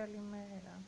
καλημέρα.